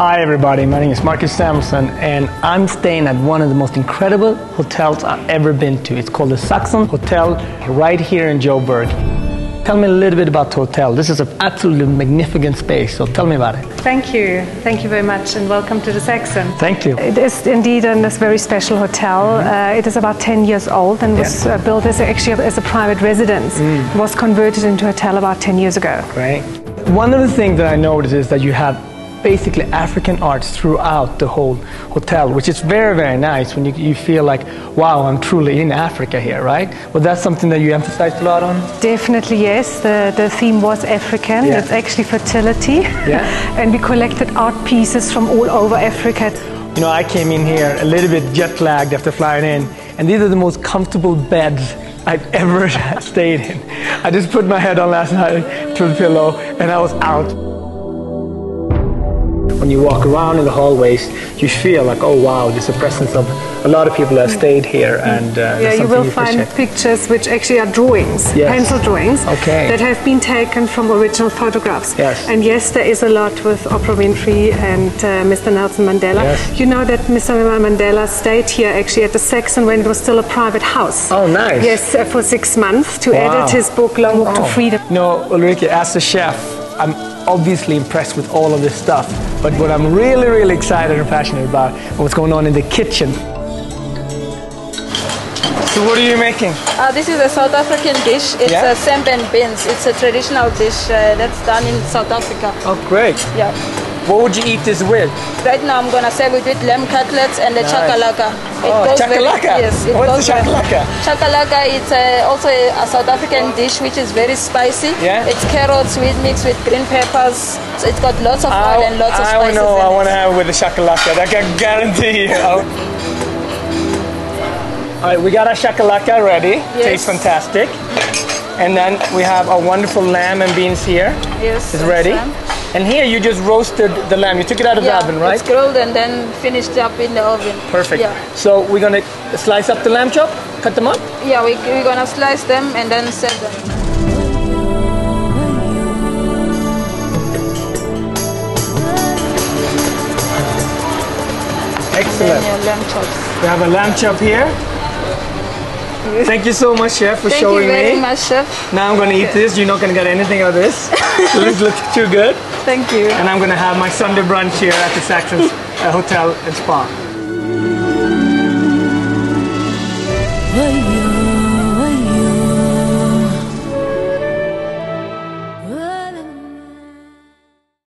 Hi, everybody. My name is Marcus Samuelsson, and I'm staying at one of the most incredible hotels I've ever been to. It's called the Saxon Hotel right here in Joburg. Tell me a little bit about the hotel. This is an absolutely magnificent space, so tell me about it. Thank you. Thank you very much, and welcome to the Saxon. Thank you. It is indeed a very special hotel. Uh, it is about 10 years old and was Yeah. uh, built as a, actually as a private residence. It was converted into a hotel about 10 years ago. Right. One of the things that I noticed is that you have basically African arts throughout the whole hotel, which is very, very nice when you, you feel like, wow, I'm truly in Africa here, right? Well, that's something that you emphasized a lot on? Definitely, yes. The, the theme was African. Yeah. It's actually fertility. Yeah. and we collected art pieces from all over Africa. You know, I came in here a little bit jet lagged after flying in, and these are the most comfortable beds I've ever stayed in. I just put my head on last night to the pillow, and I was out. When you walk around in the hallways, you feel like, oh wow, there's a presence of a lot of people that have stayed here, and uh, Yeah, you something will find appreciate. pictures which actually are drawings, Yes. pencil drawings, Okay. that have been taken from original photographs. Yes. And yes, there is a lot with Oprah Winfrey and uh, Mr. Nelson Mandela. Yes. You know that Mr. Mandela stayed here actually at the Saxon when it was still a private house. Oh, nice. Yes, uh, for six months to Wow. edit his book Long Walk to. Freedom. No, Ulrike, as a chef, I'm obviously impressed with all of this stuff. But what I'm really, really excited and passionate about is what's going on in the kitchen. So what are you making? Uh, this is a South African dish. It's Yeah? a samp and beans. It's a traditional dish uh, that's done in South Africa. Oh, great. Yeah. What would you eat this with? Right now I'm gonna serve it with lamb cutlets and the Nice. chakalaka. It Oh, goes very- chakalaka? yes. It What's the very- chakalaka? Chakalaka it's uh, also a, a South African dish which is very spicy. Yeah? It's carrots with mixed with green peppers. So it's got lots of oil and lots of spices. I know I want to have it with the chakalaka. That can guarantee you. All right, we got our chakalaka ready. Yes. Tastes fantastic. And then we have our wonderful lamb and beans here. Yes. It's ready. And here you just roasted the lamb. You took it out of yeah, the oven, right? It's grilled and then finished up in the oven. Perfect. Yeah. So we're gonna slice up the lamb chop, cut them up. Yeah, we, we're gonna slice them and then serve them. Excellent. your uh, lamb chops. We have a lamb chop here. Thank you so much, chef, for Thank showing me. Thank you very me. much, chef. Now I'm gonna eat this. You're not gonna get anything out of this. this looks too good. Thank you. And I'm gonna have my Sunday brunch here at the Saxon's uh, Hotel and Spa.